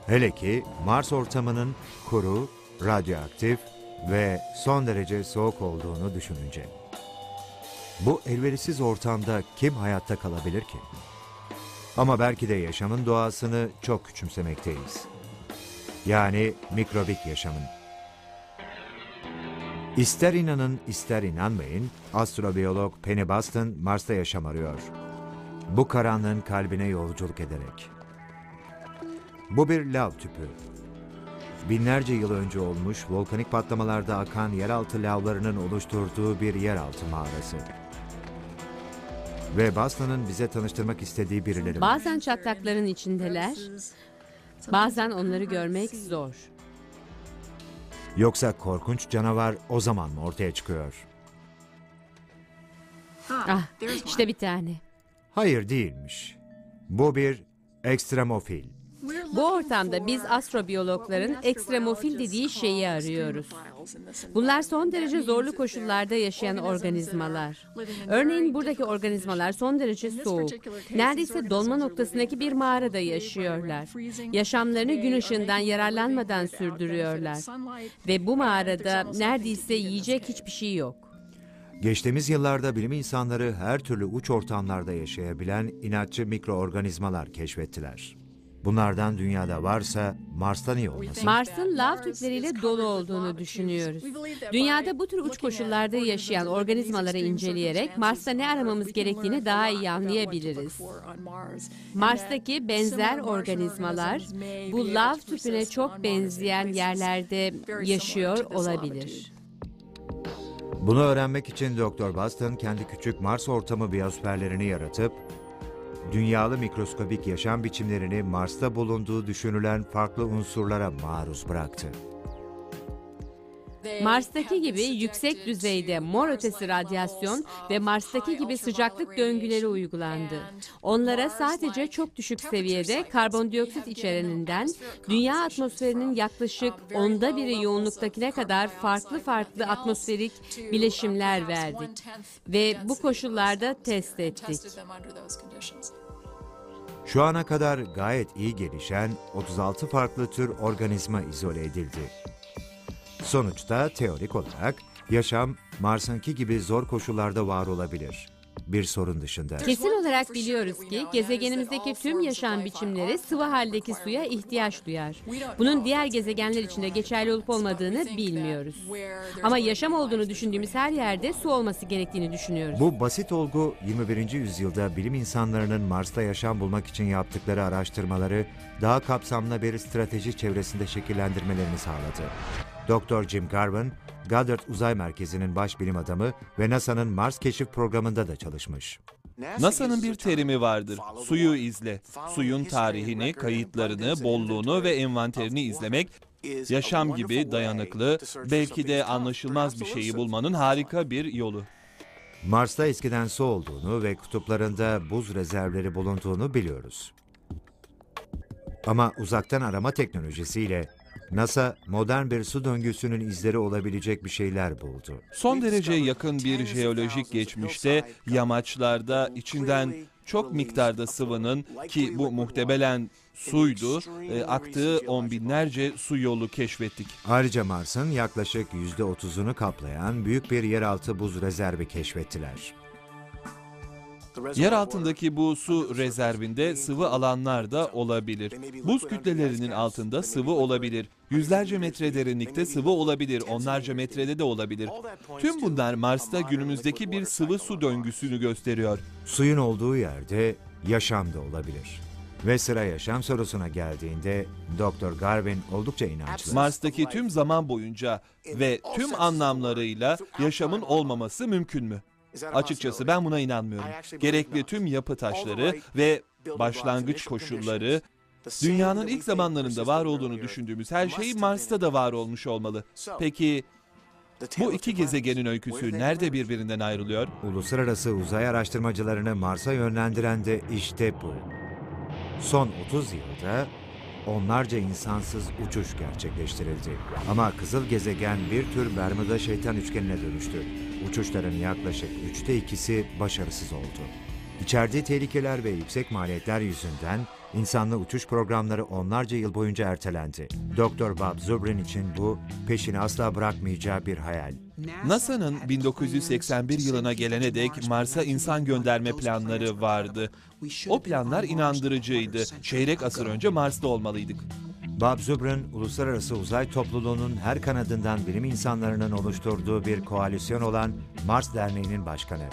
Hele ki Mars ortamının kuru, radyoaktif ve son derece soğuk olduğunu düşününce. Bu elverişsiz ortamda kim hayatta kalabilir ki? Ama belki de yaşamın doğasını çok küçümsemekteyiz. Yani mikrobik yaşamın. İster inanın ister inanmayın, astrobiyolog Penny Boston Mars'ta yaşam arıyor. Bu karanlığın kalbine yolculuk ederek. Bu bir lav tüpü. Binlerce yıl önce olmuş volkanik patlamalarda akan yeraltı lavlarının oluşturduğu bir yeraltı mağarası. Ve Boston'ın bize tanıştırmak istediği birileri. Bazen çatlakların içindeler, bazen onları görmek zor. Yoksa korkunç canavar o zaman mı ortaya çıkıyor? Ah, işte bir tane. Hayır değilmiş. Bu bir ekstremofil. Bu ortamda biz astrobiyologların ekstremofil dediği şeyi arıyoruz. Bunlar son derece zorlu koşullarda yaşayan organizmalar. Örneğin buradaki organizmalar son derece soğuk. Neredeyse donma noktasındaki bir mağarada yaşıyorlar. Yaşamlarını gün ışığından yararlanmadan sürdürüyorlar. Ve bu mağarada neredeyse yiyecek hiçbir şey yok. Geçtiğimiz yıllarda bilim insanları her türlü uç ortamlarda yaşayabilen inatçı mikroorganizmalar keşfettiler. Bunlardan dünyada varsa Mars'ta niye olmasın? Mars'ın lav tüpleriyle dolu olduğunu düşünüyoruz. Dünyada bu tür uç koşullarda yaşayan organizmaları inceleyerek Mars'ta ne aramamız gerektiğini daha iyi anlayabiliriz. Mars'taki benzer organizmalar bu lav tüpüne çok benzeyen yerlerde yaşıyor olabilir. Bunu öğrenmek için Dr. Boston kendi küçük Mars ortamı biyosferlerini yaratıp dünyalı mikroskobik yaşam biçimlerini Mars'ta bulunduğu düşünülen farklı unsurlara maruz bıraktı. Mars'taki gibi yüksek düzeyde mor ötesi radyasyon ve Mars'taki gibi sıcaklık döngüleri uygulandı. Onlara sadece çok düşük seviyede karbondioksit içereninden dünya atmosferinin yaklaşık onda biri yoğunluktakine kadar farklı farklı atmosferik bileşimler verdik ve bu koşullarda test ettik. Şu ana kadar gayet iyi gelişen 36 farklı tür organizma izole edildi. Sonuçta teorik olarak yaşam Mars'ınki gibi zor koşullarda var olabilir. Bir sorun dışında. Kesin olarak biliyoruz ki gezegenimizdeki tüm yaşam biçimleri sıvı haldeki suya ihtiyaç duyar. Bunun diğer gezegenler için de geçerli olup olmadığını bilmiyoruz. Ama yaşam olduğunu düşündüğümüz her yerde su olması gerektiğini düşünüyoruz. Bu basit olgu 21. yüzyılda bilim insanlarının Mars'ta yaşam bulmak için yaptıkları araştırmaları daha kapsamlı bir strateji çevresinde şekillendirmelerini sağladı. Dr. Jim Garvin, Goddard Uzay Merkezi'nin baş bilim adamı ve NASA'nın Mars keşif programında da çalışmış. NASA'nın bir terimi vardır. Suyu izle. Suyun tarihini, kayıtlarını, bolluğunu ve envanterini izlemek yaşam gibi dayanıklı, belki de anlaşılmaz bir şeyi bulmanın harika bir yolu. Mars'ta eskiden su olduğunu ve kutuplarında buz rezervleri bulunduğunu biliyoruz. Ama uzaktan arama teknolojisiyle NASA modern bir su döngüsünün izleri olabilecek bir şeyler buldu. Son derece yakın bir jeolojik geçmişte yamaçlarda içinden çok miktarda sıvının ki bu muhtemelen suydu, e, aktığı on binlerce su yolu keşfettik. Ayrıca Mars'ın yaklaşık %30'unu kaplayan büyük bir yeraltı buz rezervi keşfettiler. Yer altındaki bu su rezervinde sıvı alanlar da olabilir. Buz kütlelerinin altında sıvı olabilir. Yüzlerce metre derinlikte sıvı olabilir, onlarca metrede de olabilir. Tüm bunlar Mars'ta günümüzdeki bir sıvı su döngüsünü gösteriyor. Suyun olduğu yerde yaşam da olabilir. Ve sıra yaşam sorusuna geldiğinde Dr. Garvin oldukça inançlı. Mars'taki tüm zaman boyunca ve tüm anlamlarıyla yaşamın olmaması mümkün mü? Açıkçası ben buna inanmıyorum. Gerekli tüm yapı taşları ve başlangıç koşulları dünyanın ilk zamanlarında var olduğunu düşündüğümüz her şey Mars'ta da var olmuş olmalı. Peki bu iki gezegenin öyküsü nerede birbirinden ayrılıyor? Uluslararası uzay araştırmacılarını Mars'a yönlendiren de işte bu. Son 30 yılda onlarca insansız uçuş gerçekleştirildi. Ama kızıl gezegen bir tür Bermuda şeytan üçgenine dönüştü. Uçuşların yaklaşık üçte ikisi başarısız oldu. İçerdiği tehlikeler ve yüksek maliyetler yüzünden insanlı uçuş programları onlarca yıl boyunca ertelendi. Dr. Bob Zubrin için bu peşini asla bırakmayacağı bir hayal. NASA'nın 1981 yılına gelene dek Mars'a insan gönderme planları vardı. O planlar inandırıcıydı. Çeyrek asır önce Mars'ta olmalıydık. Bob Zubrin, uluslararası uzay topluluğunun her kanadından bilim insanlarının oluşturduğu bir koalisyon olan Mars Derneği'nin başkanı.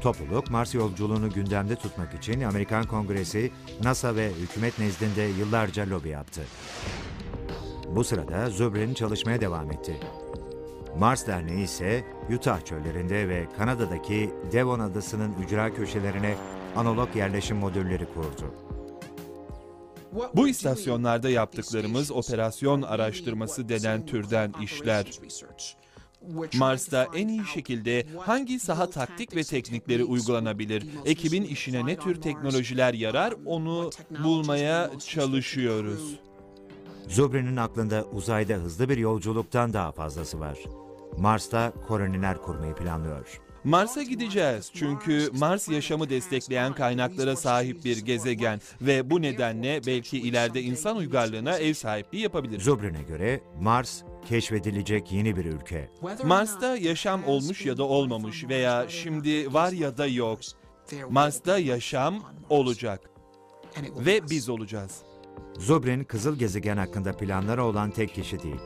Topluluk, Mars yolculuğunu gündemde tutmak için Amerikan Kongresi, NASA ve hükümet nezdinde yıllarca lobi yaptı. Bu sırada Zubrin çalışmaya devam etti. Mars Derneği ise Utah çöllerinde ve Kanada'daki Devon Adası'nın ücra köşelerine analog yerleşim modülleri kurdu. Bu istasyonlarda yaptıklarımız operasyon araştırması denen türden işler. Mars'ta en iyi şekilde hangi saha taktik ve teknikleri uygulanabilir, ekibin işine ne tür teknolojiler yarar onu bulmaya çalışıyoruz. Zubri'nin aklında uzayda hızlı bir yolculuktan daha fazlası var. Mars'ta koloniler kurmayı planlıyor. Mars'a gideceğiz çünkü Mars yaşamı destekleyen kaynaklara sahip bir gezegen ve bu nedenle belki ileride insan uygarlığına ev sahipliği yapabiliriz. Zubri'ne göre Mars keşfedilecek yeni bir ülke. Mars'ta yaşam olmuş ya da olmamış veya şimdi var ya da yok. Mars'ta yaşam olacak ve biz olacağız. Zubrin kızıl gezegen hakkında planları olan tek kişi değil.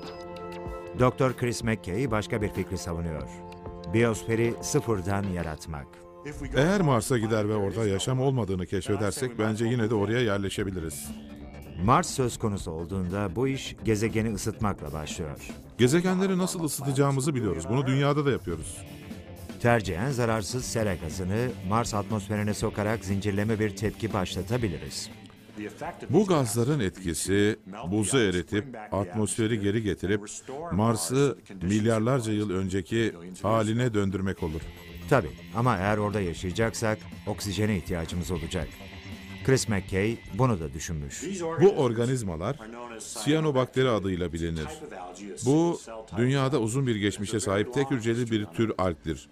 Dr. Chris McKay başka bir fikri savunuyor. Biyosferi sıfırdan yaratmak. Eğer Mars'a gider ve orada yaşam olmadığını keşfedersek bence yine de oraya yerleşebiliriz. Mars söz konusu olduğunda bu iş gezegeni ısıtmakla başlıyor. Gezegenleri nasıl ısıtacağımızı biliyoruz. Bunu dünyada da yapıyoruz. Tercihen zararsız sera gazını Mars atmosferine sokarak zincirleme bir tepki başlatabiliriz. Bu gazların etkisi buzu eritip atmosferi geri getirip Mars'ı milyarlarca yıl önceki haline döndürmek olur. Tabii ama eğer orada yaşayacaksak oksijene ihtiyacımız olacak. Chris McKay bunu da düşünmüş. Bu organizmalar siyanobakteri adıyla bilinir. Bu dünyada uzun bir geçmişe sahip tek hücreli bir tür algdir.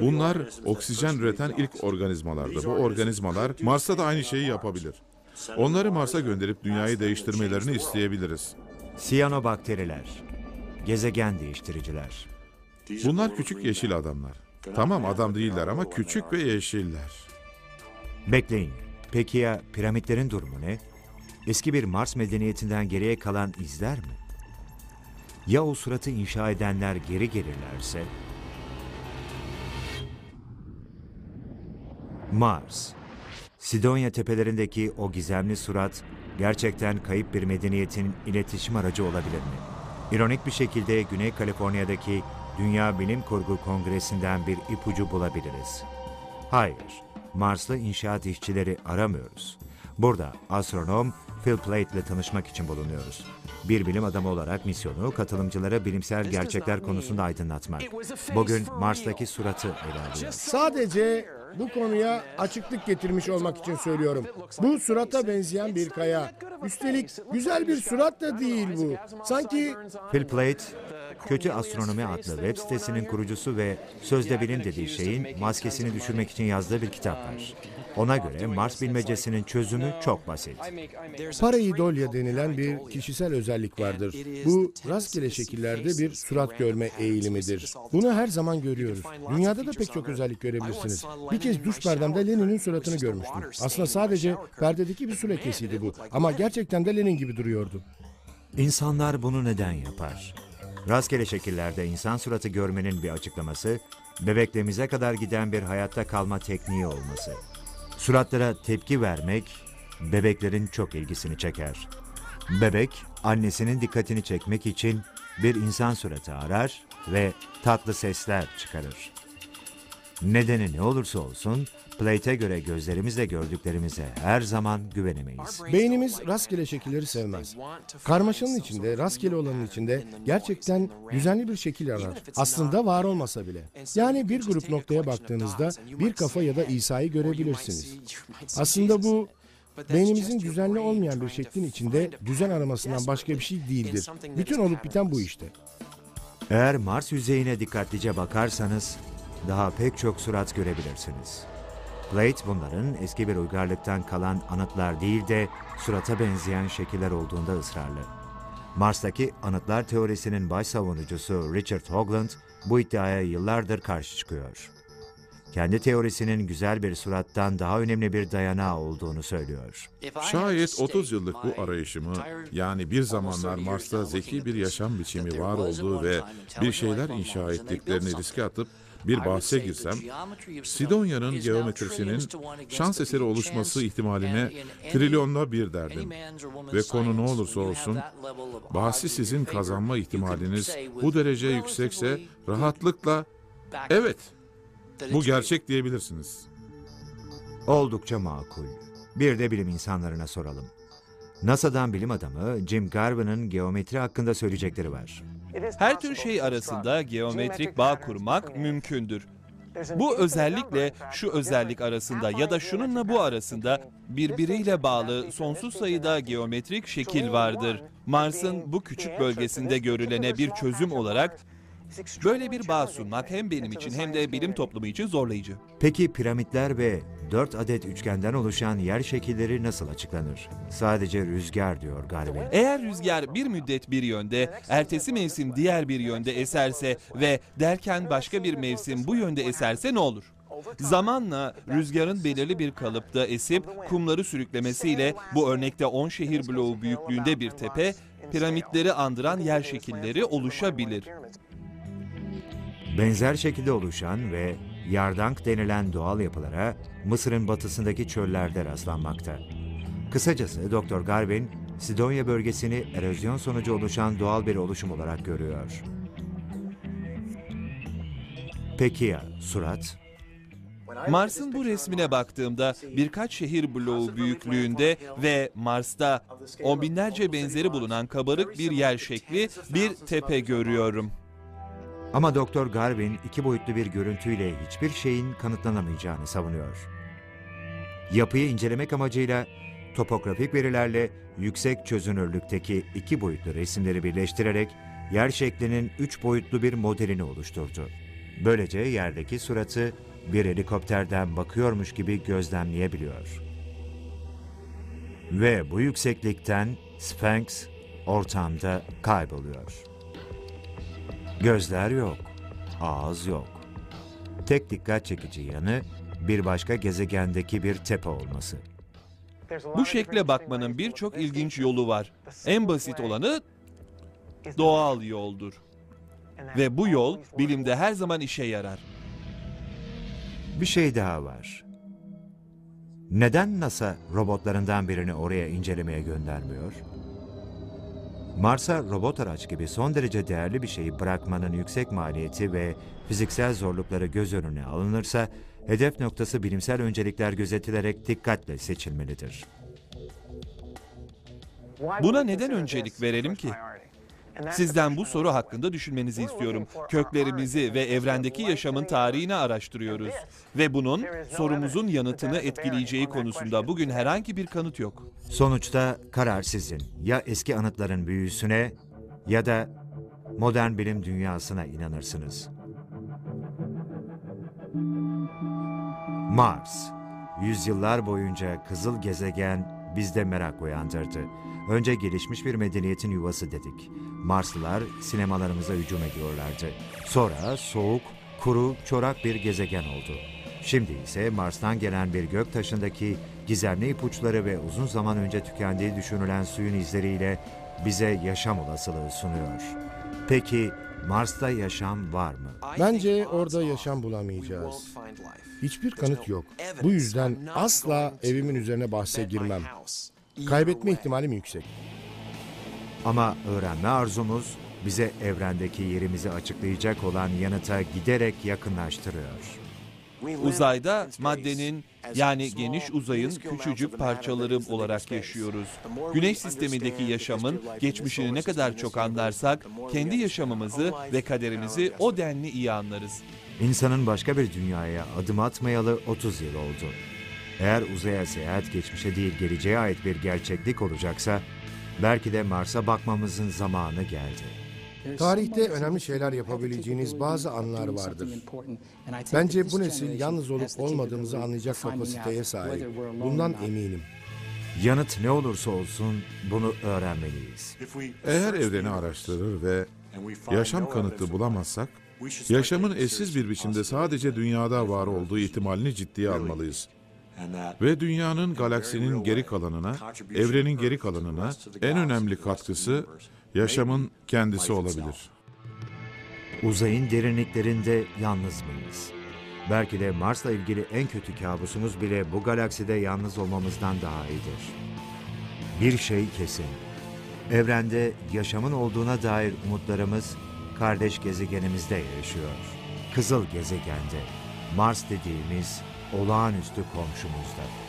Bunlar oksijen üreten ilk organizmalardı. Bu organizmalar Mars'ta da aynı şeyi yapabilir. Onları Mars'a gönderip dünyayı değiştirmelerini isteyebiliriz. Siyanobakteriler, gezegen değiştiriciler. Bunlar küçük yeşil adamlar. Tamam adam değiller ama küçük ve yeşiller. Bekleyin. Peki ya piramitlerin durumu ne? Eski bir Mars medeniyetinden geriye kalan izler mi? Ya o suratı inşa edenler geri gelirlerse? Mars. Sidonya tepelerindeki o gizemli surat gerçekten kayıp bir medeniyetin iletişim aracı olabilir mi? İronik bir şekilde Güney Kaliforniya'daki Dünya Bilim Kurgu Kongresi'nden bir ipucu bulabiliriz. Hayır, Marslı inşaat işçileri aramıyoruz. Burada astronom Phil Plait ile tanışmak için bulunuyoruz. Bir bilim adamı olarak misyonu katılımcılara bilimsel gerçekler konusunda aydınlatmak. Bugün Mars'taki suratı ele alıyor. Sadece bu konuya açıklık getirmiş olmak için söylüyorum. Bu surata benzeyen bir kaya. Üstelik güzel bir surat da değil bu. Sanki Phil Plait, Kötü Astronomi adlı web sitesinin kurucusu ve sözde bilim dediği şeyin maskesini düşürmek için yazdığı bir kitap var. Ona göre Mars bilmecesinin çözümü çok basit. Pareidolya denilen bir kişisel özellik vardır. Bu rastgele şekillerde bir surat görme eğilimidir. Bunu her zaman görüyoruz. Dünyada da pek çok özellik görebilirsiniz. Bir kez duş perdemde Lenin'in suratını görmüştüm. Aslında sadece perdedeki bir su lekesiydi bu. Ama gerçekten de Lenin gibi duruyordu. İnsanlar bunu neden yapar? Rastgele şekillerde insan suratı görmenin bir açıklaması, bebekliğimize kadar giden bir hayatta kalma tekniği olması. Suratlara tepki vermek, bebeklerin çok ilgisini çeker. Bebek, annesinin dikkatini çekmek için bir insan suratı arar ve tatlı sesler çıkarır. Nedeni ne olursa olsun, Plate'e göre gözlerimizle gördüklerimize her zaman güvenemeyiz. Beynimiz rastgele şekilleri sevmez. Karmaşanın içinde, rastgele olanın içinde gerçekten düzenli bir şekil arar. Aslında var olmasa bile. Yani bir grup noktaya baktığınızda bir kafa ya da İsa'yı görebilirsiniz. Aslında bu beynimizin düzenli olmayan bir şeklin içinde düzen aramasından başka bir şey değildir. Bütün olup biten bu işte. Eğer Mars yüzeyine dikkatlice bakarsanız daha pek çok surat görebilirsiniz. Plate bunların eski bir uygarlıktan kalan anıtlar değil de surata benzeyen şekiller olduğunda ısrarlı. Mars'taki anıtlar teorisinin baş savunucusu Richard Hoagland bu iddiaya yıllardır karşı çıkıyor. Kendi teorisinin güzel bir surattan daha önemli bir dayanağı olduğunu söylüyor. Şayet 30 yıllık bu arayışımı, yani bir zamanlar Mars'ta zeki bir yaşam biçimi var olduğu ve bir şeyler inşa ettiklerini riske atıp bir bahse girsem, Sidonya'nın geometrisinin şans eseri oluşması ihtimaline trilyonla bir derdim. Ve konu ne olursa olsun, bahsi sizin kazanma ihtimaliniz bu derece yüksekse rahatlıkla evet bu gerçek diyebilirsiniz. Oldukça makul. Bir de bilim insanlarına soralım. NASA'dan bilim adamı Jim Garvin'ın geometri hakkında söyleyecekleri var. Her tür şey arasında geometrik bağ kurmak mümkündür. Bu özellikle şu özellik arasında ya da şununla bu arasında birbiriyle bağlı sonsuz sayıda geometrik şekil vardır. Mars'ın bu küçük bölgesinde görülene bir çözüm olarak böyle bir bağ sunmak hem benim için hem de bilim toplumu için zorlayıcı. Peki piramitler ve 4 adet üçgenden oluşan yer şekilleri nasıl açıklanır? Sadece rüzgar diyor Garvin. Eğer rüzgar bir müddet bir yönde, ertesi mevsim diğer bir yönde eserse ve derken başka bir mevsim bu yönde eserse ne olur? Zamanla rüzgarın belirli bir kalıpta esip kumları sürüklemesiyle bu örnekte 10 şehir bloğu büyüklüğünde bir tepe, piramitleri andıran yer şekilleri oluşabilir. Benzer şekilde oluşan ve yardank denilen doğal yapılara Mısır'ın batısındaki çöllerde rastlanmakta. Kısacası Dr. Garvin, Sidonya bölgesini erozyon sonucu oluşan doğal bir oluşum olarak görüyor. Peki ya surat? Mars'ın bu resmine baktığımda birkaç şehir bloğu büyüklüğünde ve Mars'ta on binlerce benzeri bulunan kabarık bir yer şekli bir tepe görüyorum. Ama Dr. Garvin iki boyutlu bir görüntüyle hiçbir şeyin kanıtlanamayacağını savunuyor. Yapıyı incelemek amacıyla topografik verilerle yüksek çözünürlükteki iki boyutlu resimleri birleştirerek yer şeklinin üç boyutlu bir modelini oluşturdu. Böylece yerdeki suratı bir helikopterden bakıyormuş gibi gözlemleyebiliyor. Ve bu yükseklikten Sphinx ortamda kayboluyor. Gözler yok, ağız yok. Tek dikkat çekici yanı bir başka gezegendeki bir tepe olması. Bu şekle bakmanın birçok ilginç yolu var. En basit olanı doğal yoldur. Ve bu yol bilimde her zaman işe yarar. Bir şey daha var. Neden NASA robotlarından birini oraya incelemeye göndermiyor? Mars'a robot araç gibi son derece değerli bir şeyi bırakmanın yüksek maliyeti ve fiziksel zorlukları göz önüne alınırsa, hedef noktası bilimsel öncelikler gözetilerek dikkatle seçilmelidir. Buna neden öncelik verelim ki? Sizden bu soru hakkında düşünmenizi istiyorum. Köklerimizi ve evrendeki yaşamın tarihini araştırıyoruz. Ve bunun sorumuzun yanıtını etkileyeceği konusunda bugün herhangi bir kanıt yok. Sonuçta karar sizin. Ya eski anıtların büyüsüne ya da modern bilim dünyasına inanırsınız. Mars. Yüzyıllar boyunca kızıl gezegen bizde merak uyandırdı. Önce gelişmiş bir medeniyetin yuvası dedik. Marslılar sinemalarımıza hücum ediyorlardı. Sonra soğuk, kuru, çorak bir gezegen oldu. Şimdi ise Mars'tan gelen bir gök taşındaki gizemli ipuçları ve uzun zaman önce tükendiği düşünülen suyun izleriyle bize yaşam olasılığı sunuyor. Peki Mars'ta yaşam var mı? Bence orada yaşam bulamayacağız. Hiçbir kanıt yok. Bu yüzden asla evimin üzerine bahse girmem. Kaybetme ihtimalim yüksek. Ama öğrenme arzumuz bize evrendeki yerimizi açıklayacak olan yanıta giderek yakınlaştırıyor. Uzayda maddenin yani geniş uzayın küçücük parçaları olarak yaşıyoruz. Güneş sistemindeki yaşamın geçmişini ne kadar çok anlarsak kendi yaşamımızı ve kaderimizi o denli iyi anlarız. İnsanın başka bir dünyaya adım atmayalı 30 yıl oldu. Eğer uzaya seyahat geçmişe değil geleceğe ait bir gerçeklik olacaksa belki de Mars'a bakmamızın zamanı geldi. Tarihte önemli şeyler yapabileceğiniz bazı anlar vardır. Bence bu nesil yalnız olup olmadığımızı anlayacak kapasiteye sahip. Bundan eminim. Yanıt ne olursa olsun bunu öğrenmeliyiz. Eğer evreni araştırır ve yaşam kanıtı bulamazsak, yaşamın eşsiz bir biçimde sadece dünyada var olduğu ihtimalini ciddiye almalıyız. Ve dünyanın galaksinin geri kalanına, evrenin geri kalanına en önemli katkısı yaşamın kendisi olabilir. Uzayın derinliklerinde yalnız mıyız? Belki de Mars'la ilgili en kötü kabusumuz bile bu galakside yalnız olmamızdan daha iyidir. Bir şey kesin. Evrende yaşamın olduğuna dair umutlarımız kardeş gezegenimizde yaşıyor. Kızıl gezegende, Mars dediğimiz olağanüstü komşumuzda.